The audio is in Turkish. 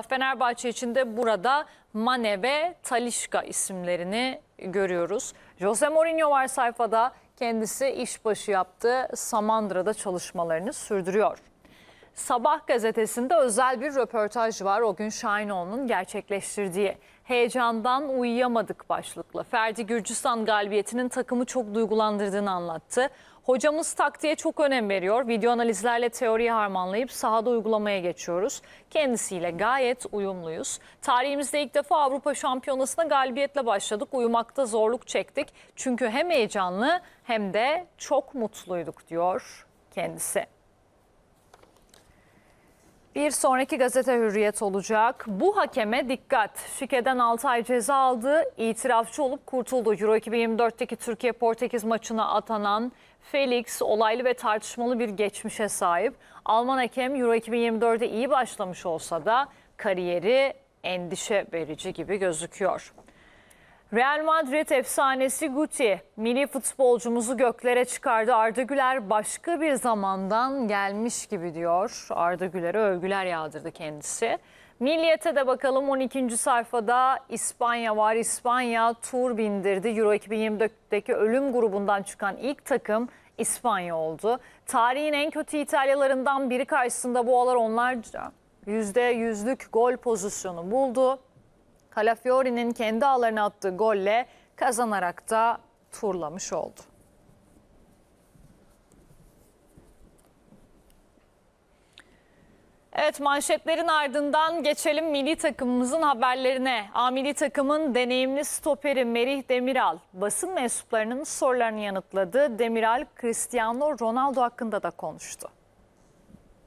Fenerbahçe için de burada Mane ve Talişka isimlerini görüyoruz. Jose Mourinho var sayfada. Kendisi işbaşı yaptı. Samandıra'da çalışmalarını sürdürüyor. Sabah gazetesinde özel bir röportaj var. O gün Şahinoğlu'nun gerçekleştirdiği. Heyecandan uyuyamadık başlıklı. Ferdi Gürcistan galibiyetinin takımı çok duygulandırdığını anlattı. Hocamız taktiğe çok önem veriyor. Video analizlerle teoriyi harmanlayıp sahada uygulamaya geçiyoruz. Kendisiyle gayet uyumluyuz. Tarihimizde ilk defa Avrupa Şampiyonası'na galibiyetle başladık. Uyumakta zorluk çektik. Çünkü hem heyecanlı hem de çok mutluyduk diyor kendisi. Bir sonraki gazete hürriyet olacak. Bu hakeme dikkat. Şike'den 6 ay ceza aldı. İtirafçı olup kurtuldu. Euro 2024'teki Türkiye-Portekiz maçına atanan Felix olaylı ve tartışmalı bir geçmişe sahip. Alman hakem Euro 2024'de iyi başlamış olsa da kariyeri endişe verici gibi gözüküyor. Real Madrid efsanesi Guti, milli futbolcumuzu göklere çıkardı. Arda Güler başka bir zamandan gelmiş gibi diyor. Arda Güler'e övgüler yağdırdı kendisi. Milliyete de bakalım 12. sayfada İspanya var. İspanya tur bindirdi. Euro 2024'teki ölüm grubundan çıkan ilk takım İspanya oldu. Tarihin en kötü İtalyalarından biri karşısında bu alar onlarca %100'lük gol pozisyonu buldu. Calafiori'nin kendi ağlarına attığı golle kazanarak da turlamış oldu. Evet manşetlerin ardından geçelim milli takımımızın haberlerine. A milli takımın deneyimli stoperi Merih Demiral basın mensuplarının sorularını yanıtladı. Demiral Cristiano Ronaldo hakkında da konuştu.